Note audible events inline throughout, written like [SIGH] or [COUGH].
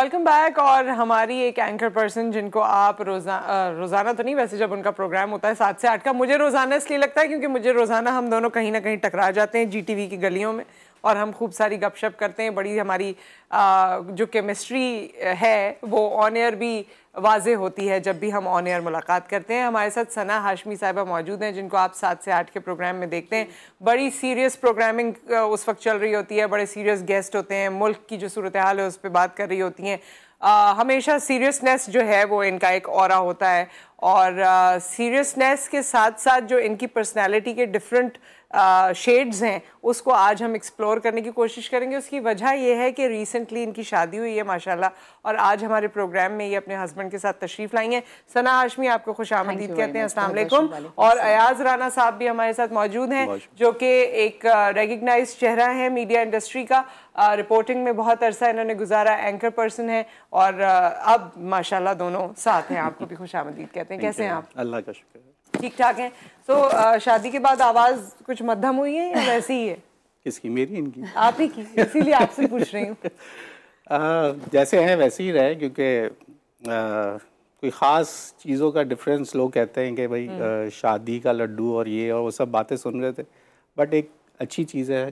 Welcome back और हमारी एक एंकर पर्सन जिनको आप रोजा रोज़ाना तो नहीं वैसे जब उनका प्रोग्राम होता है सात से आठ का मुझे रोज़ाना इसलिए लगता है क्योंकि मुझे रोज़ाना हम दोनों कहीं ना कहीं टकरा जाते हैं जीटीवी की गलियों में और हम खूब सारी गपशप करते हैं बड़ी हमारी आ, जो केमिस्ट्री है वो ऑन एयर भी वाजे होती है जब भी हम ऑन एयर मुलाकात करते हैं। हमारे साथ सना हाशमी साहिबा मौजूद हैं, जिनको आप सात से आठ के प्रोग्राम में देखते हैं। बड़ी सीरियस प्रोग्रामिंग उस वक्त चल रही होती है। बड़े सीरियस गेस्ट होते हैं। मुल्क की जो सूरत हाल है, उस पर बात कर रही होती हैं। हमेशा सीरियसनेस जो है, वो इनका एक और होता है। और सीरियसनेस uh, के साथ साथ जो इनकी पर्सनैलिटी के डिफरेंट शेड्स uh, हैं उसको आज हम एक्सप्लोर करने की कोशिश करेंगे। उसकी वजह यह है कि रिसेंटली इनकी शादी हुई है माशाल्लाह और आज हमारे प्रोग्राम में ये अपने हस्बैंड के साथ तशरीफ़ लाई हैं। सना हाशमी आपको खुश आमदीद कहते हैं। असल और अयाज राना साहब भी हमारे साथ मौजूद हैं जो कि एक रेगनाइज चेहरा है मीडिया इंडस्ट्री का। रिपोर्टिंग में बहुत अरसा इन्होंने गुजारा एंकर पर्सन है और अब माशाल्लाह दोनों साथ हैं। आपको भी खुश आमदीद कहते हैं। कैसे हैं आप? अल्लाह का शुक्र ठीक ठाक हैं? तो शादी के बाद आवाज़ कुछ मध्यम हुई है या वैसी ही है? किसकी? मेरी इनकी? आप ही की इसीलिए आपसे पूछ रही हूँ। [LAUGHS] जैसे हैं वैसे ही रहे क्योंकि कोई ख़ास चीज़ों का डिफरेंस लोग कहते हैं कि भाई हम्म। शादी का लड्डू और ये और वो सब बातें सुन रहे थे। बट एक अच्छी चीज़ है।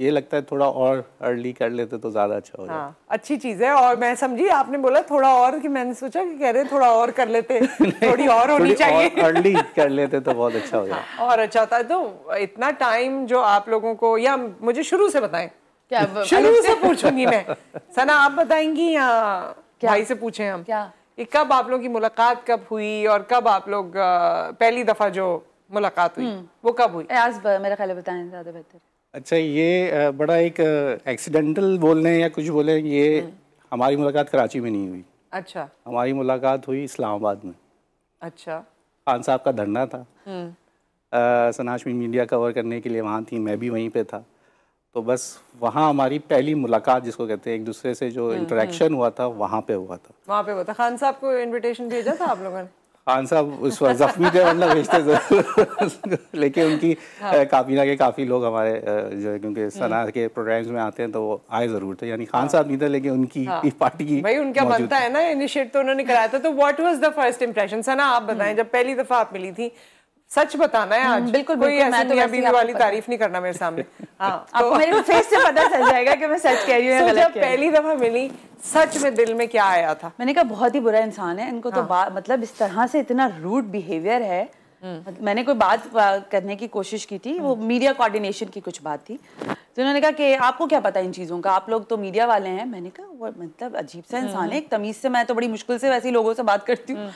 ये लगता है थोड़ा और अर्ली कर लेते तो ज़्यादा अच्छा हो हाँ, अच्छी चीज़ है। और मैं समझी आपने बोला थोड़ा और कि मैंने सोचा कि कह रहे थोड़ा और कर लेते। [LAUGHS] थोड़ी और होनी चाहिए। अर्ली कर लेते तो बहुत अच्छा हो जाए हाँ, और अच्छा था तो इतना टाइम जो आप लोगों को या मुझे शुरू से बताएँ। क्या शुरू से पूछूँगी मैं। [LAUGHS] सना आप बताएँगी या भाई से पूछे हम? क्या? कब आप लोगों की मुलाकात कब हुई और कब आप लोग पहली दफ़ा जो मुलाकात हुई? हम्म। वो कब हुई? आज मेरा ख्याल बताएँ ज़्यादा बेहतर अच्छा ये बड़ा एक एक्सीडेंटल बोल या कुछ बोले ये हम्म। हमारी मुलाकात कराची में नहीं हुई। अच्छा। हमारी मुलाकात हुई इस्लामाबाद में। अच्छा। खान साहब का धरना था। सनाशमी मीडिया कवर करने के लिए वहाँ थी मैं भी वहीं पे था। तो बस वहाँ हमारी पहली मुलाकात जिसको कहते हैं एक दूसरे से जो इंटरेक्शन हुआ था वहाँ पे हुआ था। वहाँ पे हुआ था। खान साहब को इनविटेशन भेजा था आप लोगों ने? खान साहब उस वक्त जख्मी थे वरना भेजते ज़रूर [LAUGHS] लेकिन उनकी हाँ। काबीना के काफ़ी लोग हमारे जो है क्योंकि हम्म। सना के प्रोग्राम्स में आते हैं तो वो आए ज़रूर थे यानी खान हाँ। साहब नहीं थे लेकिन उनकी हाँ। पार्टी की भाई उनका बनता है ना इनिशिएट तो उन्होंने कराया था तो what was the first impression Sana आप बताएँ हम्म। जब पहली दफ़ा आप मिली थी सच बताना है आज? हम्म, बिल्कुल कोई ऐसी तो बीवी वाली तारीफ़ नहीं करना मेरे सामने। [LAUGHS] हाँ आपको तो मेरे फेस से पता चल जाएगा कि मैं सच कह रही हूँ [LAUGHS] जब पहली दफ़ा मिली सच में दिल में क्या आया था? मैंने कहा बहुत ही बुरा इंसान है। इनको तो हाँ। तो मतलब इस तरह से इतना रूड बिहेवियर है। हम्म। मैंने कोई बात करने की कोशिश की थी। वो मीडिया कोऑर्डिनेशन की कुछ बात थी। तो उन्होंने कहा कि आपको क्या पता इन चीज़ों का? आप लोग तो मीडिया वाले हैं। मैंने कहा वो मतलब अजीब सा इंसान है। एक तमीज़ से मैं तो बड़ी मुश्किल से वैसे लोगों से बात करती हूँ।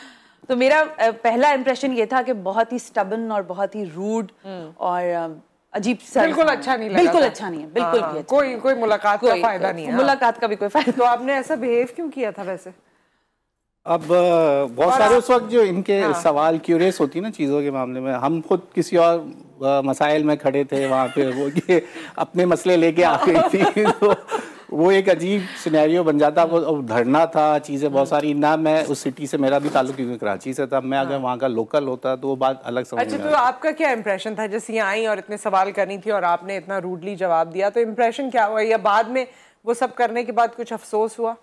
तो मेरा पहला इंप्रेशन ये था कि बहुत ही स्टबन और बहुत ही रूड हम्म। और अजीब सा बिल्कुल अच्छा नहीं लगा बिल्कुल अच्छा नहीं है बिल्कुल हाँ, अच्छा कोई कोई मुलाकात का फ़ायदा नहीं है मुलाकात का भी कोई फ़ायदा तो आपने ऐसा बिहेव क्यों किया था वैसे अब बहुत सारे उस वक्त जो इनके हाँ। सवाल क्यूरियस होती ना चीज़ों के मामले में हम खुद किसी और मसाइल में खड़े थे वहाँ पे वो ये अपने मसले लेके आ गई थी तो वो एक अजीब सिनेरियो बन जाता वो धरना था चीज़ें बहुत सारी ना मैं उस सिटी से मेरा भी ताल्लुक क्योंकि कराची से था मैं अगर हाँ। वहाँ का लोकल होता तो वो बात अलग समझ अच्छा तो आपका क्या इंप्रेशन था? जैसे यहाँ आई और इतने सवाल करनी थी और आपने इतना रूडली जवाब दिया तो इम्प्रेशन क्या हुआ? या बाद में वो सब करने के बाद कुछ अफसोस हुआ?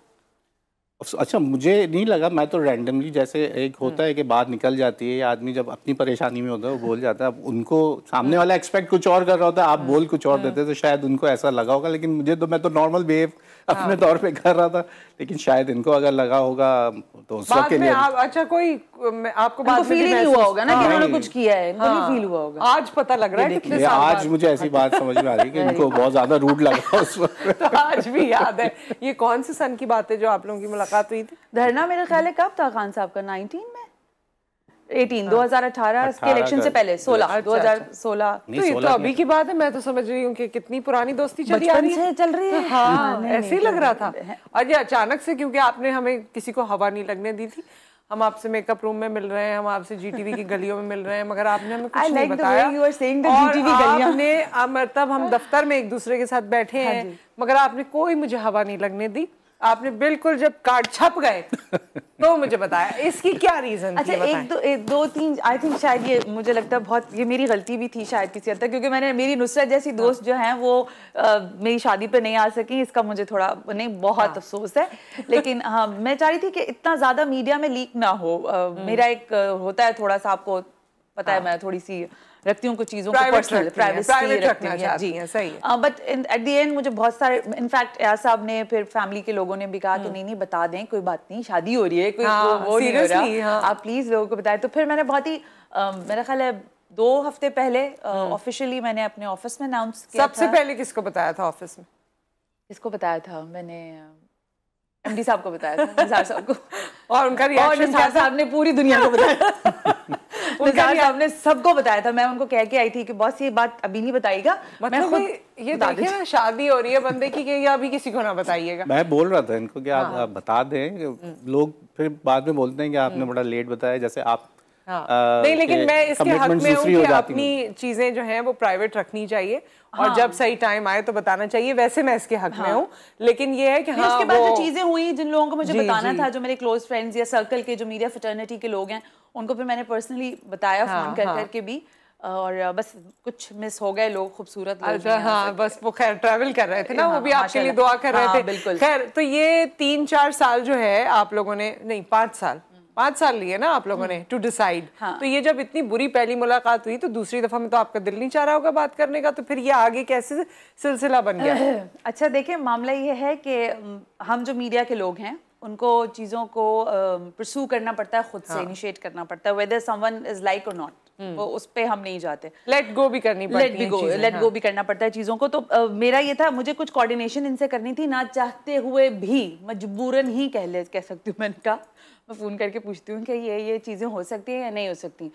अच्छा मुझे नहीं लगा मैं तो रैंडमली जैसे एक होता है कि बात निकल जाती है आदमी जब अपनी परेशानी में होता है वो बोल जाता है अब उनको सामने वाला एक्सपेक्ट कुछ और कर रहा होता है आप बोल कुछ और देते तो शायद उनको ऐसा लगा होगा लेकिन मुझे तो मैं तो नॉर्मल बिहेव अपने हाँ। तौर पे कर रहा था। लेकिन शायद इनको अगर लगा होगा तो उस वक्त के लिए आप, अच्छा कोई आपको बात फील नहीं हुआ होगा ना कि इन्होंने उन्होंने कुछ किया है। इनको नहीं फील हुआ होगा। आज पता लग रहा है कितने साल आज मुझे ऐसी बात समझ में आ रही है कि [LAUGHS] इनको बहुत ज़्यादा रूड लगा [LAUGHS] उस वक्त। तो आज भी याद है। ये कौन से सन की बात है जो आप लोगों की मुलाकात हुई थी? धरना मेरे ख्याल है कब था खान साहब का? 19 में? 18 2018 हाँ। इलेक्शन से पहले 16 2016 अच्छा, अच्छा। तो ये तो अभी की बात है मैं तो समझ रही हूँ कि कितनी पुरानी दोस्ती चली आ रही है। चल रही है। हाँ ऐसे ही लग रहा था। और ये अचानक से क्योंकि आपने हमें किसी को हवा नहीं लगने दी थी हम आपसे मेकअप रूम में मिल रहे हैं हम आपसे जीटीवी की गलियों में मिल रहे हैं मगर आपने हमें कुछ नहीं बताया। और आपने मतलब हम। दफ्तर में एक दूसरे के साथ बैठे हैं मगर आपने कोई मुझे हवा नहीं लगने दी। आपने बिल्कुल जब कार्ड छप गए [LAUGHS] तो मुझे बताया इसकी क्या रीजन अच्छा एक दो एक दो तीन आई थिंक शायद ये मुझे लगता है बहुत ये मेरी गलती भी थी शायद किसी हद तक क्योंकि मैंने मेरी नुसरत जैसी हाँ। दोस्त जो हैं वो आ, मेरी शादी पे नहीं आ सकी इसका मुझे थोड़ा नहीं बहुत हाँ। अफसोस है लेकिन हाँ मैं चाह रही थी कि इतना ज़्यादा मीडिया में लीक ना हो आ, हम्म। मेरा एक होता है थोड़ा सा आपको पता है मैं थोड़ी सी रखती हूँ कुछ चीज़ों को। पर्सनल प्राइवेसी रखती हूँ जी हैं, सही है। बट एट द एंड मुझे बहुत सारे इनफैक्ट यार साहब ने फिर फैमिली के लोगों ने भी कहा कि नहीं नहीं बता दें कोई बात नहीं शादी हो रही है कोई हम्म। हाँ, वो, नहीं हो रहा हाँ। आप प्लीज़ लोगों को बताएँ तो फिर मैंने बहुत ही मेरा ख्याल है दो हफ़्ते पहले ऑफिशियली मैंने अपने ऑफ़िस में अनाउंस किया हम्म। सबसे पहले किसको बताया था ऑफ़िस में किसको बताया था मैंने एमडी साहब को बताया था साहब को [LAUGHS] और उनका रिएक्शन साहब ने पूरी दुनिया को बताया [LAUGHS] [LAUGHS] निसार रिया- साहब ने सबको बताया था। मैं उनको कह के आई थी कि बॉस ये बात अभी नहीं बताएगा मैं मतलब खुद ये- ये देखिए ना शादी हो रही है बंदे की कि अभी किसी को ना बताइएगा। मैं बोल रहा था इनको कि आप हाँ। बता दें कि लोग फिर बाद में बोलते हैं कि आपने बड़ा लेट बताया। जैसे आप हाँ। नहीं लेकिन मैं इसके हक में हूँ कि अपनी चीज़ें जो हैं वो प्राइवेट रखनी चाहिए और हाँ। जब सही टाइम आए तो बताना चाहिए वैसे मैं इसके हक में हूँ लेकिन ये है कि हाँ उसके बाद जो चीज़ें हुई जिन लोगों को मुझे जी, बताना जी। था जो मेरे क्लोज फ्रेंड्स या सर्कल के जो मीडिया फ्रेटर्निटी के लोग हैं उनको फिर मैंने पर्सनली बताया हाँ, फ़ोन कर हाँ। करके भी और बस कुछ मिस हो गए लोग खूबसूरत लोग अच्छा हाँ बस वो खैर ट्रैवल कर रहे थे ना वो हाँ, भी आपके लिए दुआ कर रहे हाँ, थे बिल्कुल। खैर तो ये तीन चार साल जो है आप लोगों ने नहीं पाँच साल पाँच साल लिए ना आप लोगों ने टू डिसाइड हम्म। हाँ। तो ये जब इतनी बुरी पहली मुलाकात हुई तो दूसरी दफ़ा में तो आपका दिल नहीं चाह रहा होगा बात करने का तो फिर ये आगे कैसे सिलसिला बन गया? [LAUGHS] अच्छा देखिए मामला ये है कि हम जो मीडिया के लोग हैं उनको चीज़ों को परसू करना पड़ता है खुद से इनिशिएट करना पड़ता है वेदर समवन इज़ लाइक और नॉट वो उस पे हम नहीं जाते। लेट गो भी करनी लेट हैं गो लेट हाँ। गो भी करना पड़ता है चीज़ों को। तो अ, मेरा ये था मुझे कुछ कोऑर्डिनेशन इनसे करनी थी ना चाहते हुए भी मजबूरन ही कह ले कह सकती हूँ मैंने कहा मैं फ़ोन करके पूछती हूँ कि ये ये चीज़ें हो सकती हैं या नहीं हो सकती।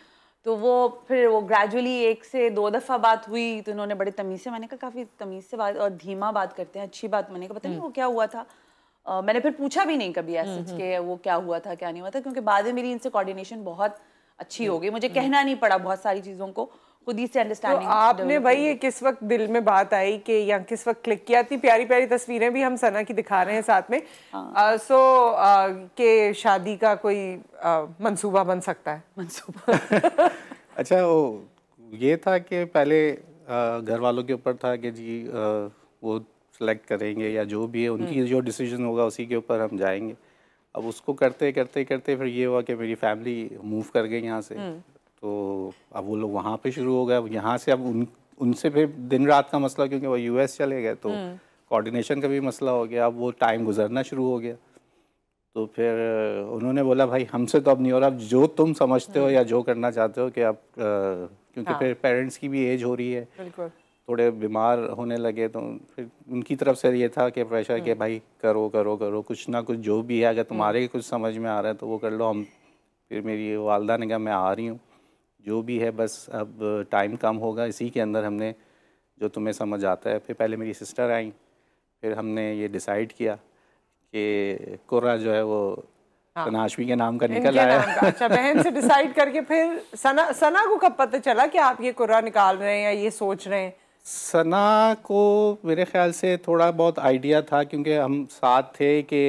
तो वो फिर वो ग्रेजुअली एक से दो दफ़ा बात हुई तो उन्होंने बड़े तमीज़ से मैंने कहा काफ़ी तमीज़ से बात और धीमा बात करते हैं अच्छी बात मैंने कहा पता नहीं वो क्या हुआ था। अ, मैंने फिर पूछा भी नहीं कभी ऐसे कि वो क्या हुआ था क्या नहीं हुआ था क्योंकि बाद में मेरी इनसे कोऑर्डिनेशन बहुत अच्छी हो गई। मुझे कहना नहीं पड़ा बहुत सारी चीज़ों को। खुद ही से तो आपने भाई ये किस वक्त दिल में बात आई कि या किस वक्त क्लिक किया? इतनी प्यारी प्यारी तस्वीरें भी हम सना की दिखा रहे हैं साथ में। हाँ। सो के शादी का कोई आ, मंसूबा बन सकता है? मंसूबा। [LAUGHS] अच्छा वो ये था कि पहले घर वालों के ऊपर था कि जी अ, वो सेलेक्ट करेंगे या जो भी है उनकी जो डिसीज़न होगा उसी के ऊपर हम जाएँगे। अब उसको करते करते करते फिर ये हुआ कि मेरी फैमिली मूव कर गई यहाँ से। तो अब वो लोग वहाँ पे शुरू हो गए। अब यहाँ से अब उन उनसे फिर दिन रात का मसला क्योंकि वो यूएस चले गए तो कोऑर्डिनेशन का भी मसला हो गया। अब वो टाइम गुजरना शुरू हो गया। तो फिर उन्होंने बोला भाई हमसे तो अब नहीं हो रहा। अब जो तुम समझते हो या जो करना चाहते हो कि अ, क्योंकि फिर पेरेंट्स की भी एज हो रही है। थोड़े बीमार होने लगे तो फिर उनकी तरफ़ से ये था कि प्रेशर कि भाई करो करो करो। कुछ ना कुछ जो भी है अगर तुम्हारे कुछ समझ में आ रहा है तो वो कर लो। हम फिर मेरी वालदा ने कहा मैं आ रही हूँ। जो भी है बस अब टाइम कम होगा। इसी के अंदर हमने जो तुम्हें समझ आता है फिर पहले मेरी सिस्टर आई फिर हमने ये डिसाइड किया कि कोरा जो है वो हाँ। तनाशवी के नाम का निकल आया। अच्छा बहन से डिसाइड करके फिर सना सना को कब पता चला कि आप ये कुर्रा निकाल रहे हैं या ये सोच रहे हैं? सना को मेरे ख्याल से थोड़ा बहुत आइडिया था क्योंकि हम साथ थे कि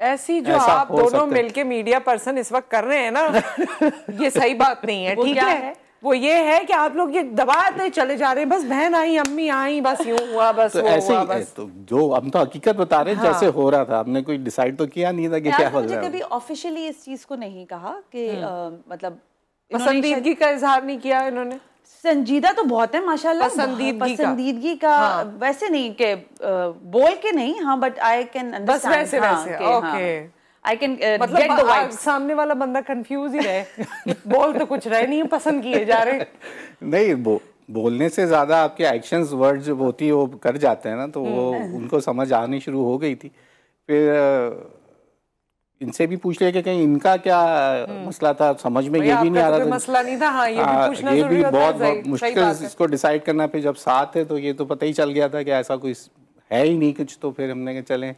ऐसी जो ऐसा आप दोनों मिलके मीडिया पर्सन इस वक्त कर रहे हैं ना [LAUGHS] ये सही बात नहीं है ठीक है? है? वो ये है कि आप लोग ये दबाते चले जा रहे हैं बस बहन आई अम्मी आई बस यूँ हुआ [LAUGHS] बस तो वो ऐसे हुआ ही बस तो जो हम तो हकीकत बता रहे हैं हाँ। जैसे हो रहा था हमने कोई डिसाइड तो किया नहीं था कि क्या हो रहा कभी है ऑफिशियली इस चीज़ को नहीं कहा कि अ, मतलब पसंदीदगी का इजहार नहीं किया इन्होंने संजीदा तो बहुत है माशाल्लाह। पसंदीदगी का। पसंदीदगी का वैसे नहीं कि बोल के नहीं हाँ बट आई कैन बस वैसे वैसे ओके। आई कैन मतलब गेट द आ- सामने वाला बंदा कंफ्यूज ही रहे। बोल तो कुछ रहे नहीं पसंद किए जा रहे। नहीं बो, बोलने से ज़्यादा आपके एक्शंस वर्ड जो होती है वो कर जाते हैं ना तो वो हम्म। उनको समझ आनी शुरू हो गई थी। फिर इनसे भी पूछ लिया कि कहीं इनका क्या मसला था? समझ में ये भी नहीं आ तो रहा था। मसला नहीं था। हाँ ये भी हाँ, पूछना ये भी बहुत बहुत मुश्किल इसको डिसाइड करना। फिर जब साथ है तो ये तो पता ही चल गया था कि ऐसा कोई है ही नहीं कुछ तो फिर हमने कहा चलें।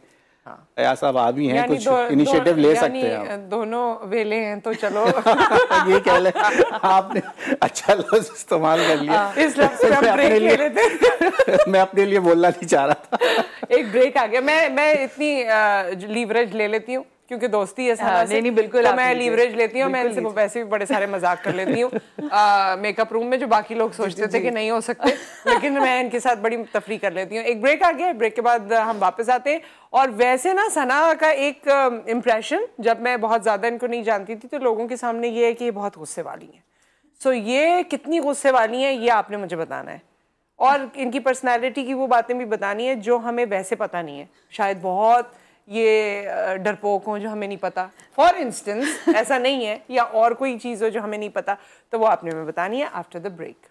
या साहब आप भी हैं कुछ इनिशिएटिव ले सकते हैं दोनों वेले हैं तो चलो। [LAUGHS] ये कह ले आपने अच्छा लफ्ज इस्तेमाल कर लिया। हाँ, इस लफ्ज पे [LAUGHS] हम ब्रेक ले लेते [LAUGHS] मैं अपने लिए बोलना नहीं चाह रहा था। एक ब्रेक आ गया। मैं मैं इतनी लीवरेज ले लेती हूँ। क्योंकि दोस्ती है हाँ, नहीं नहीं बिल्कुल तो मैं लीवरेज लेती हूँ मैं इनसे वैसे भी बड़े सारे मज़ाक कर लेती हूँ। [LAUGHS] मेकअप रूम में जो बाकी लोग सोचते थे कि नहीं हो सकते लेकिन मैं इनके साथ बड़ी तफरी कर लेती हूँ। एक ब्रेक आ गया ब्रेक के बाद हम वापस आते हैं। और वैसे ना सना का एक इम्प्रेशन जब मैं बहुत ज़्यादा इनको नहीं जानती थी तो लोगों के सामने ये है कि ये बहुत गुस्से वाली हैं। सो ये कितनी गुस्से वाली हैं ये आपने मुझे बताना है। और इनकी पर्सनैलिटी की वो बातें भी बतानी है जो हमें वैसे पता नहीं है। शायद बहुत ये डरपोक हो जो हमें नहीं पता। फॉर इंस्टेंस [LAUGHS] ऐसा नहीं है, या और कोई चीज़ हो जो हमें नहीं पता तो वो आपने हमें बतानी है after the break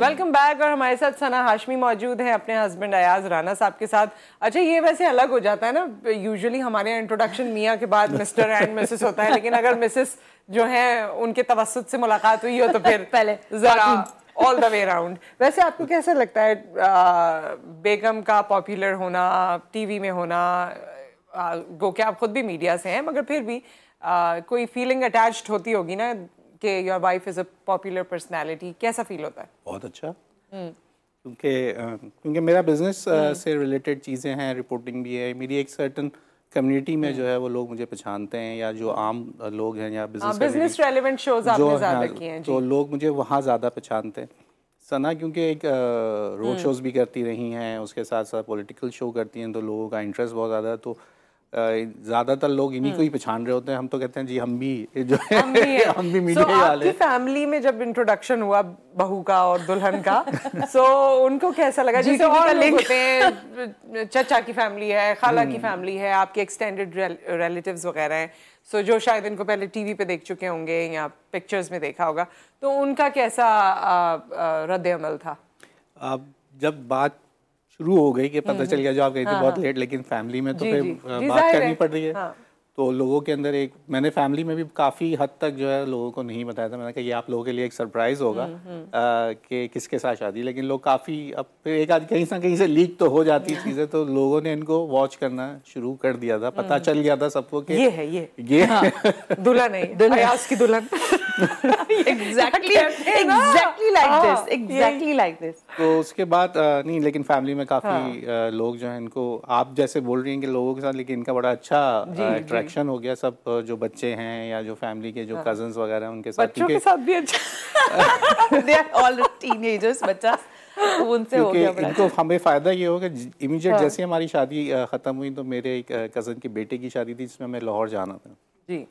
welcome back और हमारे साथ सना हाशमी मौजूद हैं अपने हस्बैंड अयाज राना साहब के साथ। अच्छा ये वैसे अलग हो जाता है ना। यूजुअली हमारे इंट्रोडक्शन मियाँ के बाद मिस्टर एंड मिसेस होता है लेकिन अगर मिसेस जो है उनके तवसत से मुलाकात हुई हो तो फिर पहले जरा ऑल द वे राउंड वैसे आपको कैसा लगता है बेगम का पॉपुलर होना टीवी में होना गो के आप खुद भी मीडिया से हैं मगर फिर भी आ, कोई फीलिंग अटैच्ड होती होगी ना कि your wife is a popular personality कैसा फील होता है बहुत अच्छा हम्म। क्योंकि क्योंकि मेरा बिज़नेस हम्म। से रिलेटेड चीज़ें हैं रिपोर्टिंग भी है मेरी एक सर्टन कम्युनिटी में जो है वो लोग मुझे पहचानते हैं या जो आम लोग हैं या बिज़नेस बिज़नेस रेलेवेंट शोज़ आपने ज़्यादा किए हैं तो लोग मुझे वहाँ ज़्यादा पहचानते हैं सना क्योंकि एक रोड शोज़ हम्म। भी करती रही हैं उसके साथ साथ पॉलिटिकल शो करती हैं तो लोगों का इंटरेस्ट बहुत ज़्यादा है तो ज़्यादातर लोग इन्हीं को ही हम्म। पहचान रहे होते हैं। हम तो कहते हैं जी हम भी जो है हम भी, हम भी मीडिया so, वाले फैमिली में जब इंट्रोडक्शन हुआ बहू का और दुल्हन का सो [LAUGHS] so, उनको कैसा लगा? जैसे और लोग होते हैं चचा की फैमिली है खाला की फैमिली हम्म। है आपके एक्सटेंडेड रिलेटिव्स वगैरह हैं। सो so, जो शायद इनको पहले टीवी पे देख चुके होंगे या पिक्चर्स में देखा होगा तो उनका कैसा रद्द अमल था? अब जब बात शुरू हो गई कि पता हम्म, चल गया जो आप गई थी हाँ, बहुत लेट हाँ। लेकिन फैमिली में तो फिर बात करनी पड़ रही है हाँ। तो लोगों के अंदर एक मैंने फैमिली में भी काफ़ी हद तक जो है लोगों को नहीं बताया था। मैंने कहा ये आप लोगों के लिए एक सरप्राइज़ होगा हम्म, हम्म। कि किसके साथ शादी। लेकिन लोग काफ़ी अब फिर एक आध कहीं से कहीं से लीक तो हो जाती [LAUGHS] चीज़ें तो लोगों ने इनको वॉच करना शुरू कर दिया था। पता चल गया था सबको कि ये है ये। ये [LAUGHS] दुल्हन है दुल्हन। की दुल्हन। Exactly exactly like this exactly like this तो उसके बाद नहीं लेकिन फैमिली में काफ़ी हाँ. लोग जो है इनको आप जैसे बोल रही हैं कि लोगों के साथ लेकिन इनका बड़ा अच्छा अट्रैक्शन हो गया सब जो बच्चे हैं या जो फैमिली के जो हाँ. कजन्स वगैरह हैं उनके साथ बच्चों के साथ भी अच्छा। दे आर ऑल टीनेजर्स बच्चा उनसे हो गया इनको हमें फ़ायदा ये होगा इमीडिएट हाँ. जैसे हमारी शादी ख़त्म हुई तो मेरे एक कज़न के बेटे की शादी थी जिसमें हमें लाहौर जाना था।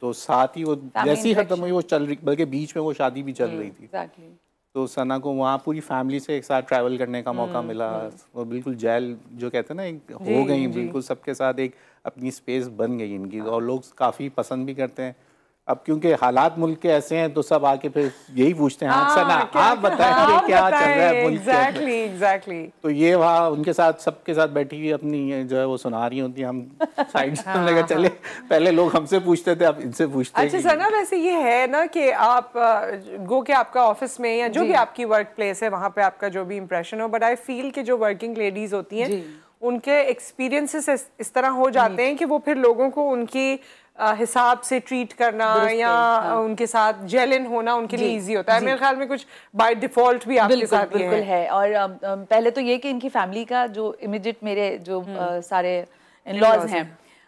तो साथ ही वो जैसी ही खत्म हुई वो चल रही बल्कि बीच में वो शादी भी चल रही थी। तो सना को वहाँ पूरी फैमिली से एक साथ ट्रैवल करने का मौका हम्म, मिला और वो बिल्कुल जेल जो कहते हैं ना एक हो गई बिल्कुल सबके साथ एक अपनी स्पेस बन गई इनकी। और लोग काफ़ी पसंद भी करते हैं। अब क्योंकि हालात मुल्क के ऐसे हैं तो सब आके फिर यही पूछते हैं हाँ, ना आप बताएँ हाँ, क्या चल रहा है मुल्क exactly, exactly. तो ये वहाँ उनके साथ सबके साथ बैठी हुई अपनी जो है वो सुना रही होती हम साइड से हाँ, लगा चले पहले लोग हमसे पूछते थे अब इनसे पूछते अच्छा सर ना वैसे ये है ना कि आप गो के आपका ऑफ़िस में या जो भी आपकी वर्क प्लेस है वहाँ पे आपका जो भी इम्प्रेशन हो बट आई फील कि जो वर्किंग लेडीज़ होती हैं उनके एक्सपीरियंसेस इस तरह हो जाते हैं कि वो फिर लोगों को उनकी हिसाब से ट्रीट करना या हाँ। उनके साथ जेलिन होना उनके लिए इजी होता है मेरे ख्याल में कुछ बाय डिफ़ॉल्ट भी आपके बिल्कुल, साथ बिल्कुल है।, है और पहले तो ये कि इनकी फैमिली का जो इमिजिएट मेरे जो हम्म। सारे इन लॉज हैं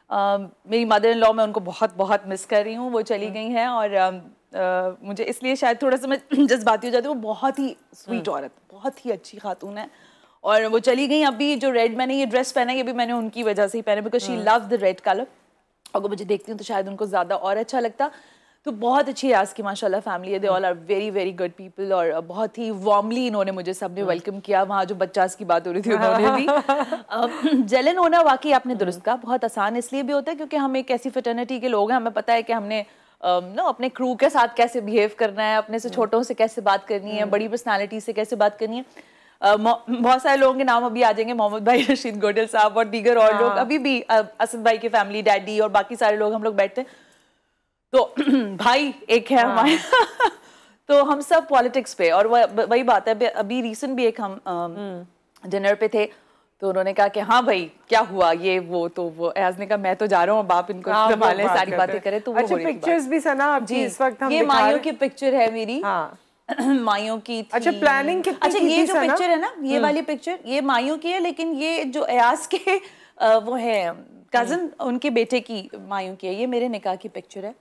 मेरी मदर इन लॉ मैं उनको बहुत बहुत मिस कर रही हूँ वो चली हम्म। गई हैं और मुझे इसलिए शायद थोड़ा सा मैं [CLEARS THROAT] जज्बाती हो जाती हूँ वो बहुत ही स्वीट हम्म। औरत बहुत ही अच्छी खातून है और वो चली गई। अभी जो रेड मैंने ये ड्रेस पहना ये भी मैंने उनकी वजह से ही पहना because she love the red colour अगर मुझे देखती हूँ तो शायद उनको ज़्यादा और अच्छा लगता। तो बहुत अच्छी है आज की माशाल्लाह फैमिली है। They all are very very good people और बहुत ही वार्मली इन्होंने मुझे सबने वेलकम hmm. किया। वहाँ जो बच्चास की बात हो रही थी उन्होंने भी। [LAUGHS] जलन होना वाकई आपने दुरुस्त कहा। बहुत आसान इसलिए भी होता है क्योंकि हम एक ऐसी फटर्निटी के लोग हैं। हमें पता है कि हमने नो अपने क्रू के साथ कैसे बिहेव करना है अपने से hmm. छोटों से कैसे बात करनी है hmm. बड़ी पर्सनैलिटी से कैसे बात करनी है। बहुत सारे लोगों के नाम अभी आ जाएँगे मोहम्मद भाई रशीद गोडल साहब और दीगर और लोग हाँ। अभी भी असद भाई के फैमिली डैडी और बाकी सारे लोग हम लोग बैठते हैं। तो [CLEARS THROAT] भाई एक है हमारे। [LAUGHS] तो हम सब पॉलिटिक्स पे और वही बात है अभी- रिसेंट भी एक हम डिनर पे थे तो उन्होंने कहा कि हाँ भाई क्या हुआ ये वो तो वो एयाज ने कहा मैं तो जा रहा हूँ अब आप इनको हाँ, संभालें सारी बातें हैं। करें तो वो अच्छा हो। पिक्चर्स भी सना आपकी जी। इस वक्त हम ये माइयों की पिक्चर है मेरी। हाँ। [CLEARS THROAT] माइयों की थी। अच्छा, planning कितनी अच्छा ये जो पिक्चर है ना ये वाली पिक्चर ये माइयों की है लेकिन ये जो अयास के वो है कज़न उनके बेटे की माइयों की है ये मेरे निकाह की पिक्चर है।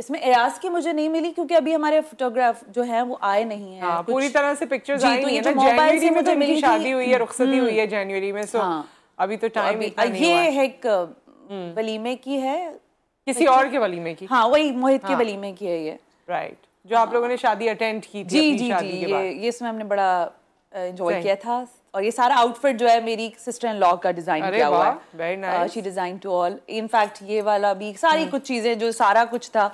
इसमें अयाज की मुझे नहीं मिली क्योंकि अभी हमारे फोटोग्राफ जो है वो आए नहीं है। हाँ, पूरी तरह से पिक्चर्स जी, आई तो नहीं है जनवरी में तो मुझे मिली शादी हुई है रुखसती हुई है जनवरी में सो हाँ। अभी तो टाइम ये है। है एक वलीमे की है किसी और के वलीमे की? हाँ वही मोहित के वलीमे की है ये। राइट जो आप लोगों ने शादी अटेंड की थी जी जी जी के ये ये इसमें हमने बड़ा एंजॉय किया था। और ये सारा आउटफिट जो है मेरी सिस्टर इन लॉ का डिज़ाइन किया हुआ है. She design to all in fact ये वाला भी सारी कुछ चीज़ें जो सारा कुछ था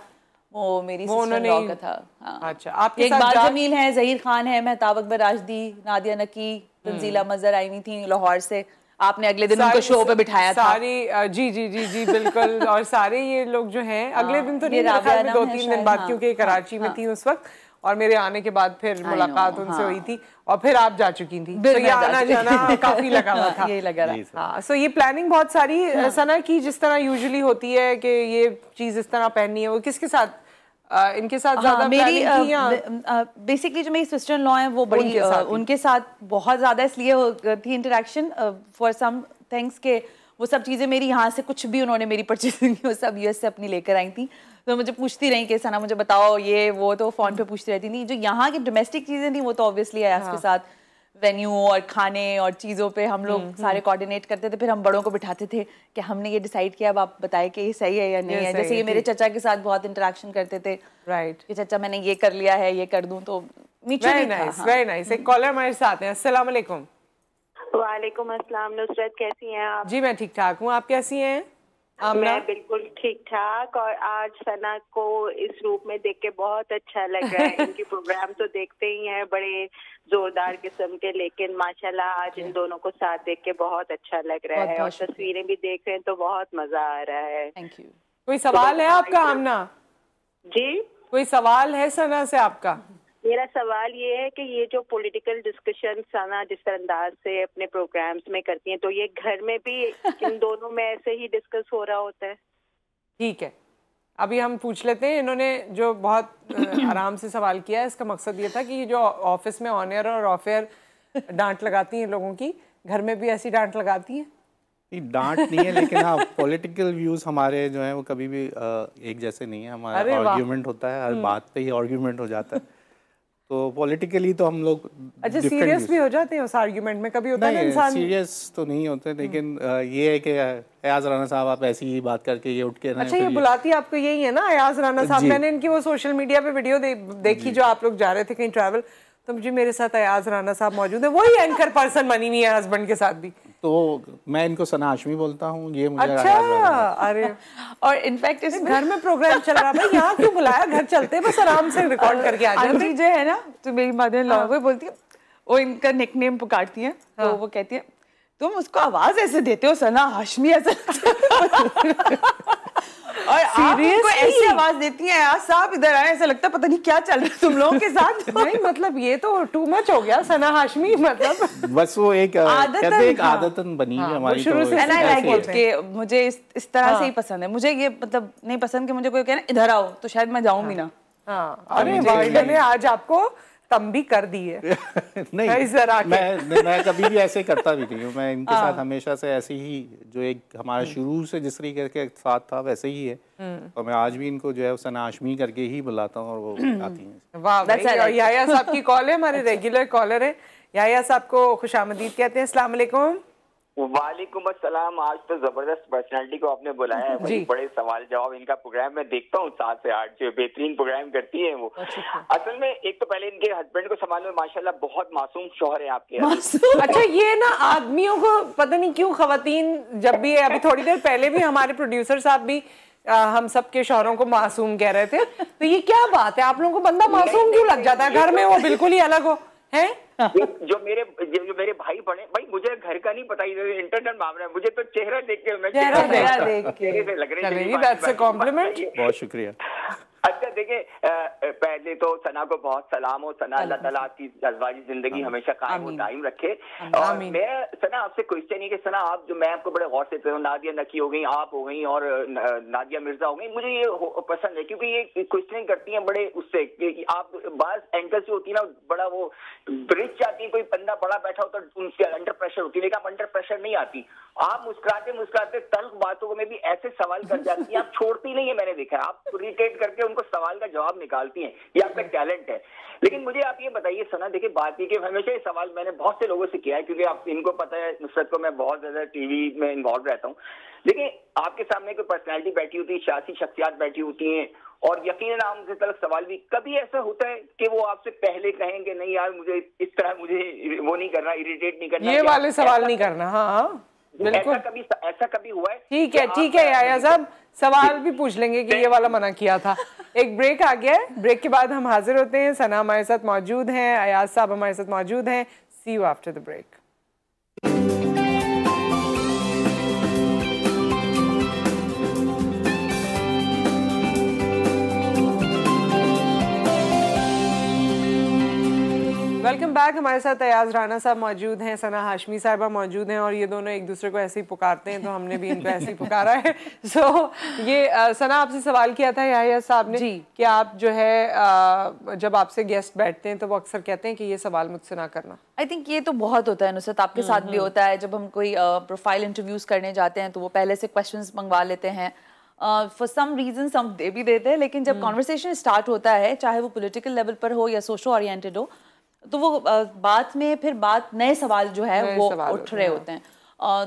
वो मेरी सिस्टर इन लॉ का था। हाँ। अच्छा, आपके साथ इकबाल जा- जमील है जहीर खान है मेहताब अकबर राजदी नादिया नकी तंजीला मजर आई हुई थी लाहौर से। आपने अगले दिन उनको शो पे बिठाया था। सारी जी जी जी जी बिल्कुल। [LAUGHS] और सारे ये लोग जो हैं अगले दिन तो नहीं दो तीन दिन बाद हाँ, क्योंकि कराची में थी उस वक्त और मेरे आने के बाद फिर मुलाकात उनसे हाँ। हुई थी और फिर आप जा चुकी थी। तो ये आना जाना काफ़ी लगा हुआ [LAUGHS] था। यही लगा रहा। हाँ सो ये प्लानिंग बहुत सारी हाँ। सना की जिस तरह यूजुअली होती है कि ये चीज़ इस तरह पहननी है वो किसके साथ अ, इनके साथ ज़्यादा हाँ, मेरी बेसिकली जो मेरी सिस्टर इन लॉ है वो बड़ी उनके साथ उनके साथ बहुत ज़्यादा इसलिए थी इंटरेक्शन फॉर सम थिंग्स के वो सब चीज़ें मेरी यहाँ से कुछ भी उन्होंने मेरी परचेसिंग [LAUGHS] वो सब यूएस से अपनी लेकर आई थी। तो मुझे पूछती रही कि सना मुझे बताओ ये वो तो फ़ोन पे पूछती रहती थी। जो यहाँ की डोमेस्टिक चीज़ें थी वो तो ऑब्वियसली अयास के साथ। वेन्यू और खाने और चीज़ों पे हम लोग सारे कोऑर्डिनेट करते थे फिर हम बड़ों को बिठाते थे कि हमने ये डिसाइड किया अब आप बताएँ कि ये सही है या नहीं है। जैसे ये मेरे। चचा के साथ बहुत इंटरेक्शन करते थे राइट कि चाचा मैंने ये कर लिया है ये कर दूँ तो वेरी नाइस वेरी नाइस एक कॉलर हमारे साथ हैं अस्सलाम वालेकुम वालेकुम अस्सलाम नुसरत कैसी हैं आप? जी मैं ठीक ठाक हूँ। आप कैसी हैं? आमना मैं बिल्कुल ठीक ठाक और आज सना को इस रूप में देख के बहुत अच्छा लग रहा है। [LAUGHS] इनकी प्रोग्राम तो देखते ही हैं बड़े जोरदार किस्म के लेकिन माशाल्लाह आज इन दोनों को साथ देख के बहुत अच्छा लग रहा बहुत है बहुत और तस्वीरें भी देख रहे हैं तो बहुत मज़ा आ रहा है। थैंक यू कोई सवाल है आपका आमना जी? कोई सवाल है सना से आपका? मेरा सवाल ये है कि ये जो पॉलिटिकल डिस्कशन सना जिस अंदाज से अपने प्रोग्राम्स में करती हैं तो ये घर में भी [LAUGHS] इन दोनों में ऐसे ही डिस्कस हो रहा होता है? ठीक है। अभी हम पूछ लेते हैं इन्होंने जो बहुत [CLEARS THROAT] आराम से सवाल किया है इसका मकसद ये था कि ये जो ऑफ़िस में ऑन एयर और ऑफ़ एयर [LAUGHS] डांट लगाती हैं लोगों की घर में भी ऐसी डांट लगाती हैं? डांट नहीं है लेकिन हाँ पॉलिटिकल व्यूज़ हमारे जो है वो कभी भी एक जैसे नहीं है हमारा। आर्ग्यूमेंट होता है हर बात पे ही आर्ग्यूमेंट हो जाता है। तो पॉलिटिकली तो हम लोग अच्छा सीरियस भी हो जाते हैं उस आर्गुमेंट में? कभी होता है इंसान सीरियस तो नहीं होते लेकिन अ, ये है कि अयाज राना साहब आप ऐसी ही बात करके ये उठ के अच्छा ये बुलाती है आपको यही है ना अयाज राना साहब? मैंने इनकी वो सोशल मीडिया पे वीडियो देखी जो। आप लोग जा रहे थे कहीं ट्रैवल तो मुझे मेरे साथ अयाज राना साहब मौजूद है। वही एंकर पर्सन बनी हुई है हस्बैंड के साथ भी। तो मैं इनको सना हाशमी बोलता हूँ ये मुझे अच्छा अरे। और इनफैक्ट इस घर में प्रोग्राम चल रहा है यहाँ क्यों बुलाया? घर चलते बस आराम से रिकॉर्ड करके आ जाए जो है ना तो मेरी मदर लॉ वो बोलती है वो इनका निकनेम पुकारती है तो वो कहती है तुम उसको आवाज़ ऐसे देते हो सना हाशमी ऐसा और आप उनको Seriously? आवाज़ देती हैं यार साहब इधर आए ऐसा लगता है पता नहीं क्या चल रहा है तुम लोगों के साथ। [LAUGHS] नहीं मतलब ये तो टू मच हो गया सना हाशमी मतलब। बस वो एक आदतन, कहते हैं एक हाँ। आदतन बनी हाँ, है हमारी शुरू तो से एंड आई लाइक इट कि मुझे इस इस तरह से ही पसंद है। मुझे ये मतलब नहीं पसंद कि मुझे कोई कहना इधर आओ तो शायद मैं जाऊँ भी ना। हाँ। अरे वाइल्ड ने आज आपको तंबी कर दी [LAUGHS] है नहीं जरा मैं मैं कभी भी ऐसे करता भी नहीं हूँ। मैं इनके साथ हमेशा से ऐसे ही जो एक हमारा शुरू से जिस तरीके के साथ था वैसे ही है। और मैं आज भी इनको जो है उसे नाशमी करके ही बुलाता हूँ और वो [CLEARS THROAT] आती हैं। वाह. याया साहब की कॉल है हमारे रेगुलर कॉलर है। याया साहब को खुश कहते हैं अस्सलाम वालेकुम अस्सलाम आज तो ज़बरदस्त पर्सनालिटी को आपने बुलाया है। बड़े बड़े सवाल जवाब इनका प्रोग्राम मैं देखता हूँ सात से आठ जो बेहतरीन प्रोग्राम करती है वो। असल में एक तो पहले इनके हस्बैंड को संभालो माशाल्लाह बहुत मासूम शोहर है आपके। अच्छा [LAUGHS] ये ना आदमियों को पता नहीं क्यों खवातीन जब भी अभी थोड़ी देर पहले भी हमारे प्रोड्यूसर साहब भी आ, हम सबके शोहरों को मासूम कह रहे थे। तो ये क्या बात है? आप लोगों को बंदा मासूम क्यों लग जाता है? घर में वो बिल्कुल ही अलग हो। है? जो मेरे जो मेरे भाई पढ़े भाई मुझे घर का नहीं पता इंटरनेट मामला है मुझे तो चेहरा देख के मैं चेहरा देख के। लग रही है कॉम्प्लीमेंट बहुत शुक्रिया। अच्छा देखिए पहले तो सना को बहुत सलाम हो सना अल्लाह ताला आपकी जज्बाजी ज़िंदगी हमेशा कायम और दायम रखे। और मैं सना आपसे क्वेश्चन है कि सना आप जो मैं आपको बड़े गौर से हूँ नादिया नकी हो गई आप हो गई और नादिया मिर्ज़ा हो गई मुझे ये पसंद है क्योंकि ये क्वेश्चन करती हैं बड़े उससे कि आप बाज एंकर से होती है ना बड़ा वो ब्रिज जाती है कोई बंदा बड़ा बैठा हो तो उनके अंडर प्रेशर होती है लेकिन आप अंडर प्रेशर नहीं आती। आप मुस्कुराते मुस्कुराते तल्ख बातों में भी ऐसे सवाल कर जाती है आप छोड़ती नहीं है मैंने देखा आप रिटेट करके उनको सवाल का जवाब निकालती हैं ये आपका टैलेंट है। लेकिन मुझे आप ये बताइए सना देखिए बात ये कि हमेशा ये सवाल मैंने बहुत से लोगों से किया है क्योंकि आप इनको पता है नुसरत को मैं बहुत ज़्यादा टीवी में इन्वॉल्व रहता हूँ। देखिए आपके सामने कोई पर्सनैलिटी बैठी होती है सियासी शख्सियात बैठी होती हैं और यकीन आप उनसे तलक सवाल भी कभी ऐसा होता है कि वो आपसे पहले कहेंगे नहीं यार मुझे इस तरह मुझे वो नहीं करना इरिटेट नहीं करना ये वाले सवाल नहीं करना हाँ हाँ बिल्कुल। ऐसा कभी ऐसा कभी हुआ है ठीक है ठीक है याया साहब सवाल भी पूछ लेंगे कि ये वाला मना किया था। एक ब्रेक आ गया है। ब्रेक के बाद हम हाजिर होते हैं। सना हमारे साथ मौजूद हैं। अयाज साहब हमारे साथ मौजूद हैं। See you after the break welcome back. हमारे साथ अयाज राना साहब मौजूद हैं सना हाशमी साहबा मौजूद हैं और ये दोनों एक दूसरे को ऐसे ही पुकारते हैं तो हमने भी इनको ऐसे ही पुकारा है। सो [LAUGHS] so, ये आ, सना आपसे सवाल किया था याहिया साहब ने जी। कि आप जो है आ, जब आपसे गेस्ट बैठते हैं तो वो अक्सर कहते हैं कि ये सवाल मुझसे ना करना। आई थिंक ये तो बहुत होता है नुसरत आपके साथ भी हम्म, होता है जब हम कोई प्रोफ़ाइल इंटरव्यूज़ करने जाते हैं तो वो पहले से क्वेश्चन मंगवा लेते हैं। फॉर सम रीजन हम दे भी देते हैं लेकिन जब कॉन्वर्सेशन हम्म। स्टार्ट होता है चाहे वो पोलिटिकल लेवल पर हो या सोशो ओरिएंटेड हो तो वो बात में फिर बात नए सवाल जो है वो उठ रहे होते हैं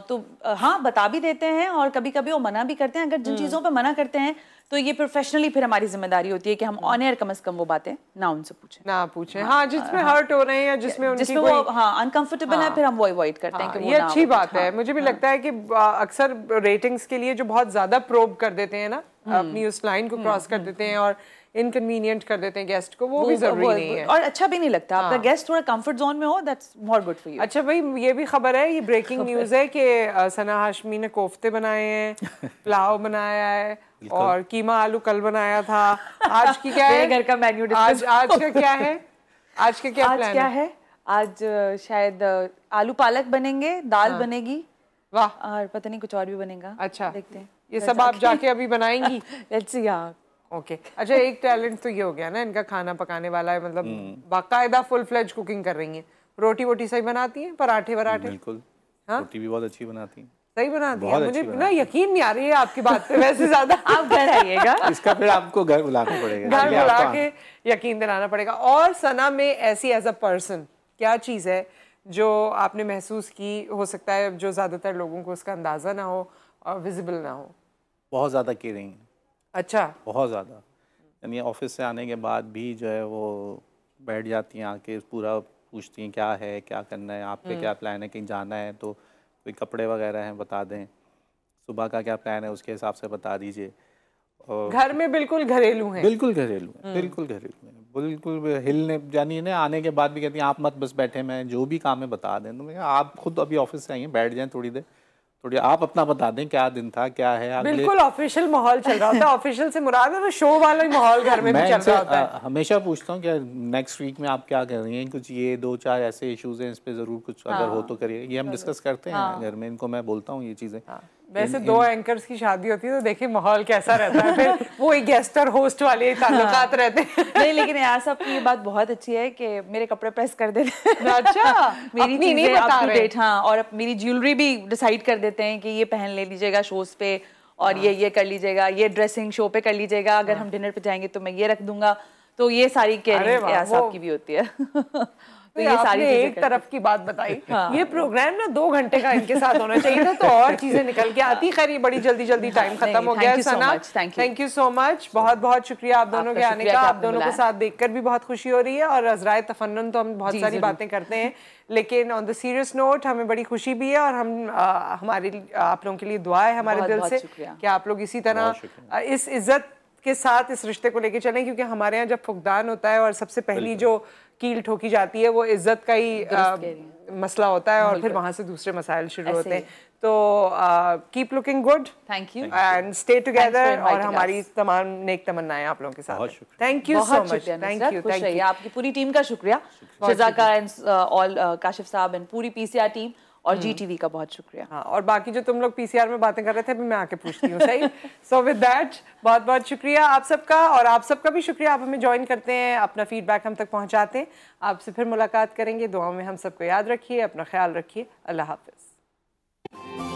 तो हाँ बता भी देते हैं और कभी कभी वो मना भी करते हैं अगर जिन हम्म। चीज़ों पर मना करते हैं तो ये प्रोफेशनली फिर हमारी ज़िम्मेदारी होती है कि हम ऑन हम्म। एयर कम अज कम वो बातें ना उनसे पूछें ना पूछें हाँ हाँ जिसमें हाँ, हर्ट हो रहे हैं या जिसमें जिसमें वो हाँ अनकंफर्टेबल हाँ, है हाँ। फिर हम वो अवॉइड करते हैं कि हाँ, ये अच्छी बात है मुझे भी हाँ। लगता है कि अक्सर रेटिंग्स के लिए जो बहुत ज़्यादा प्रोब कर देते हैं ना हम्म। अपनी उस लाइन को क्रॉस कर देते हैं और इनकन्वीनियंट कर देते हैं गेस्ट को वो, वो भी ज़रूरी वो, नहीं है। और अच्छा भी नहीं लगता। हाँ. आपका गेस्ट थोड़ा कंफर्ट जोन में हो that's more good for you अच्छा भाई ये भी खबर है ये ब्रेकिंग न्यूज़ है कि सना हाशमी ने कोफ्ते बनाए हैं [LAUGHS] पुलाव बनाया है और कीमा आलू कल बनाया था। आज की क्या [LAUGHS] है? घर का मेन्यू आज आज का क्या है? [LAUGHS] आज का क्या आज क्या है? आज शायद आलू पालक बनेंगे दाल हाँ। बनेगी। वाह। और पता नहीं कुछ और भी बनेगा। अच्छा। देखते हैं। ये सब आप जाके अभी बनाएँगी? लेट्स सी हाँ। Okay okay. अच्छा एक टैलेंट तो ये हो गया ना इनका खाना पकाने वाला है मतलब हम्म। बाकायदा फुल फ्लेज कुकिंग कर रही हैं। रोटी वोटी सही बनाती हैं पराठे वराठे बिल्कुल। हाँ? रोटी भी बहुत अच्छी बनाती हैं। सही बनाती है? मुझे ना यकीन नहीं आ रही है आपकी बात पे वैसे ज़्यादा। [LAUGHS] आप घर आइएगा। इसका फिर आपको घर बुलाना पड़ेगा। घर बुला के यकीन दिलाना पड़ेगा। और सना में ऐसी एज अ पर्सन क्या चीज़ है जो आपने महसूस की हो सकता है जो ज़्यादातर लोगों को उसका अंदाज़ा ना हो और विजिबल ना हो? बहुत ज़्यादा केयरिंग अच्छा। बहुत ज़्यादा। यानी ऑफ़िस से आने के बाद भी जो है वो बैठ जाती हैं आके पूरा पूछती हैं क्या है क्या करना है आपके हम्म। क्या प्लान है कहीं जाना है तो कोई कपड़े वगैरह हैं बता दें। सुबह का क्या प्लान है उसके हिसाब से बता दीजिए। घर में बिल्कुल घरेलू हैं। बिल्कुल घरेलू हैं हम्म। बिल्कुल घरेलू हैं। बिल्कुल हिलने जानी ना आने के बाद भी कहती हैं आप मत बस बैठे मैं जो भी काम है बता दें। तो मैं आप खुद अभी ऑफ़िस से आइए बैठ जाएँ थोड़ी देर। थोड़ी आप अपना बता दें क्या दिन था क्या है बिल्कुल ऑफिशियल माहौल चल रहा होता है। ऑफिशियल से मुराद है वो शो वाला ही माहौल घर में भी चल रहा होता है। हमेशा पूछता हूँ कि नेक्स्ट वीक में आप क्या कर रही हैं? कुछ ये दो चार ऐसे इश्यूज़ हैं इस पे ज़रूर कुछ हाँ, अगर हो हाँ। तो करिए। ये हम डिस्कस करते हैं हाँ। घर में इनको मैं बोलता हूँ ये चीज़ें। हाँ। वैसे दो एंकर्स की शादी होती है तो देखिए माहौल कैसा रहता है। फिर वो एक गेस्ट और होस्ट वाले ताल्लुकात रहते हैं। नहीं लेकिन यार साहब की ये बात बहुत अच्छी है कि मेरे कपड़े प्रेस कर देते हैं। अच्छा मेरी चीज़ें अप टू डेट हाँ। और मेरी ज्वेलरी भी डिसाइड कर देते हैं कि ये पहन ले लीजिएगा शोज़ पे और ये ये कर लीजिएगा ये ड्रेसिंग शो पे कर लीजिएगा अगर हम डिनर पे जाएँगे तो मैं ये रख दूँगा। तो ये सारी केयरिंग की भी होती है। [LAUGHS] तो ये सारी एक तरफ़ की बात बताई। [LAUGHS] हाँ। ये प्रोग्राम ना दो घंटे का इनके साथ होना चाहिए था तो और चीज़ें निकल के आती। खैर ये बड़ी जल्दी जल्दी टाइम खत्म हो गया Sana. Thank you so much बहुत बहुत शुक्रिया आप दोनों के आने का। आप दोनों के साथ देखकर भी बहुत खुशी हो रही है और अजराय तफन्न तो हम बहुत सारी बातें करते हैं। लेकिन ऑन द सीरियस नोट हमें बड़ी खुशी भी है और हम आ, हमारे आप लोगों के लिए दुआ है हमारे दिल से कि आप लोग इसी तरह इस इज़्ज़त के साथ इस रिश्ते को लेके चलें क्योंकि हमारे यहाँ जब फुकदान होता है और सबसे पहली जो कील ठोकी जाती है वो इज़्ज़त का ही आ, मसला होता है और फिर वहाँ से दूसरे मसाइल शुरू होते हैं। तो keep looking good thank you and stay together और हमारी तमाम नेक तमन्नाएँ आप लोगों के साथ thank you so much thank you thank you आपकी पूरी टीम का शुक्रिया। शिजा एंड ऑल काशिफ साहब एंड पूरी पीसीआर टीम और जी टीवी का बहुत शुक्रिया। हाँ और बाकी जो तुम लोग पीसीआर में बातें कर रहे थे अभी मैं आके पूछती हूँ सही? सो विद दैट बहुत बहुत शुक्रिया आप सबका और आप सबका भी शुक्रिया। आप हमें ज्वाइन करते हैं अपना फीडबैक हम तक पहुँचाते हैं। आपसे फिर मुलाकात करेंगे दुआओं में हम सबको याद रखिए अपना ख्याल रखिए। अल्लाह हाफिज़।